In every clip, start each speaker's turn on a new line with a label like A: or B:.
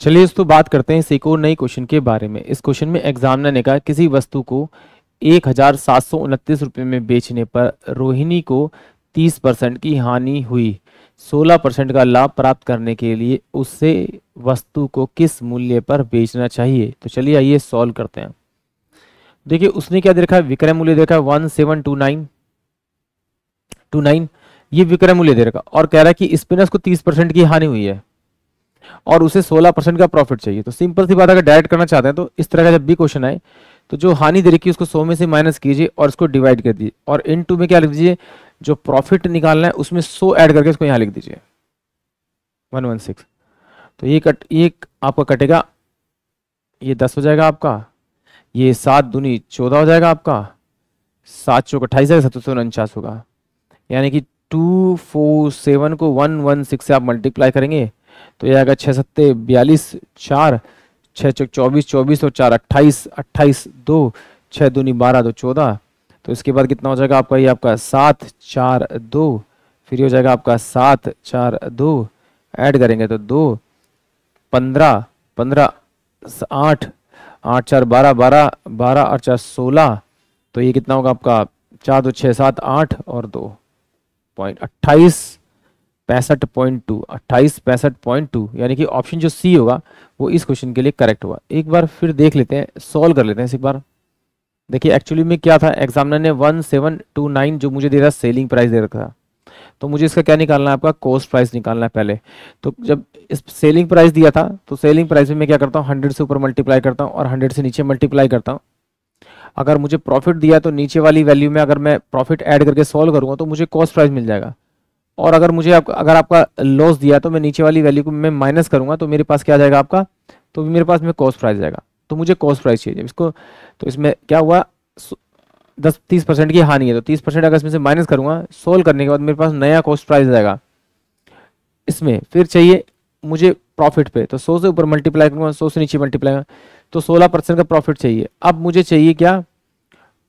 A: चलिए दोस्तों बात करते हैं एक और नई क्वेश्चन के बारे में। इस क्वेश्चन में एग्जामिनर ने कहा, किसी वस्तु को एक हज़ार सात सौ उनतीस रुपये में बेचने पर रोहिणी को तीस परसेंट की हानि हुई। सोलह परसेंट का लाभ प्राप्त करने के लिए उससे वस्तु को किस मूल्य पर बेचना चाहिए? तो चलिए आइए सॉल्व करते हैं। देखिए, उसने क्या देखा? विक्रय मूल्य देखा one seven two nine two nine ये विक्रय मूल्य दे रखा। और कह रहा है कि ना उसको तीस परसेंट की हानि हुई है। और उसे सोलह परसेंट का प्रॉफिट चाहिए। तो सिंपल सी बात, अगर डायरेक्ट करना चाहते हैं तो इस तरह का जब भी क्वेश्चन आए तो जो हानि दे रखी उसको सौ में से माइनस कीजिए और उसको डिवाइड कर दीजिए। और इन टू में क्या लिख दीजिए, जो प्रॉफिट निकालना है, उसमें सौ ऐड करके उसको यहाँ लिख दीजिए। वन वन सिक्स तो ये कट, ये आपका कटेगा। ये दस हो जाएगा आपका। ये सात दूनी चौदह हो जाएगा आपका। सात चौक अट्ठाईस है सत्तर सौ उनचास होगा। यानी कि टू फोर सेवन को वन वन सिक्स से आप मल्टीप्लाई करेंगे। तो ये आएगा छः सत्ते, बयालीस, चार, छः चौक चौबीस चौबीस और चार, अट्ठाईस अट्ठाईस, दो, छः दूनी बारह, दो चौदह। तो इसके बाद कितना हो जाएगा आपका? ये आपका सात, चार, दो। फिर हो जाएगा आपका सात, चार, दो। ऐड करेंगे तो दो, पंद्रह पंद्रह, आठ आठ, चार, बारह बारह बारह और चार, सोलह। तो ये कितना होगा आपका? चार, दो, छः, सात, आठ और दो। पॉइंट अट्ठाईस। पैंसठ पॉइंट टू अट्ठाईस पैंसठ पॉइंट टू यानी कि ऑप्शन जो सी होगा, वो इस क्वेश्चन के लिए करेक्ट हुआ एक बार फिर देख लेते हैं सॉल्व कर लेते हैं एक बार। देखिए एक्चुअली में क्या था? एग्जामिनर ने वन सेवन टू नाइन जो मुझे दे रहा सेलिंग प्राइस दे रखा था। तो मुझे इसका क्या निकालना है आपका? कॉस्ट प्राइस निकालना है पहले। तो जब इस सेलिंग प्राइस दिया था तो सेलिंग प्राइस में मैं क्या करता हूँ? हंड्रेड से ऊपर मल्टीप्लाई करता हूँ और हंड्रेड से नीचे मल्टीप्लाई करता हूँ। अगर मुझे प्रॉफिट दिया तो नीचे वाली वैल्यू में अगर मैं प्रॉफिट ऐड करके सॉल्व करूँगा तो मुझे कॉस्ट प्राइस मिल जाएगा। और अगर मुझे आप, अगर आपका लॉस दिया तो मैं नीचे वाली वैल्यू को मैं माइनस करूँगा तो मेरे पास क्या जाएगा आपका? तो मेरे पास में कॉस्ट प्राइस जाएगा। तो मुझे कॉस्ट प्राइस चाहिए। इसको तो इसमें क्या हुआ? दस तीस परसेंट की हानि है। तो तीस परसेंट अगर इसमें से माइनस करूँगा सोल्व करने के बाद मेरे पास नया कॉस्ट प्राइस जाएगा। इसमें फिर चाहिए मुझे प्रॉफिट पे। तो सौ से ऊपर मल्टीप्लाई करूँगा सौ से नीचे मल्टीप्लाई तो सोलह परसेंट का प्रॉफिट चाहिए। अब मुझे चाहिए क्या?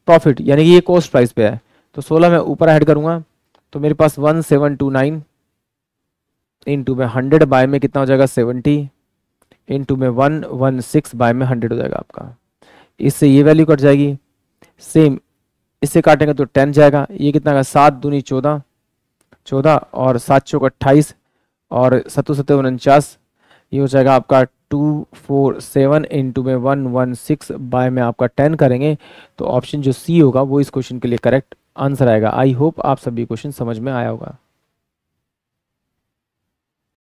A: प्रॉफिट यानी कि ये कॉस्ट प्राइस पे है। तो सोलह मैं ऊपर ऐड करूँगा। तो मेरे पास one seven two nine into में हंड्रेड बाय में कितना हो जाएगा? सेवेंटी इन टू में वन वन सिक्स बाय में हंड्रेड हो जाएगा आपका। इससे ये वैल्यू कट जाएगी। सेम इससे काटेंगे तो टेन जाएगा। ये कितना का सात दूनी चौदह। चौदह और सात चौक अट्ठाईस और सत्तर सत्तर उनचास। ये हो जाएगा आपका टू फोर सेवन इंटू में वन वन सिक्स बाय में आपका टेन करेंगे। तो ऑप्शन जो सी होगा, वो इस क्वेश्चन के लिए करेक्ट आंसर आएगा। आई होप आप सभी क्वेश्चन समझ में आया होगा।